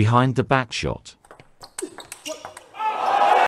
behind the back shot.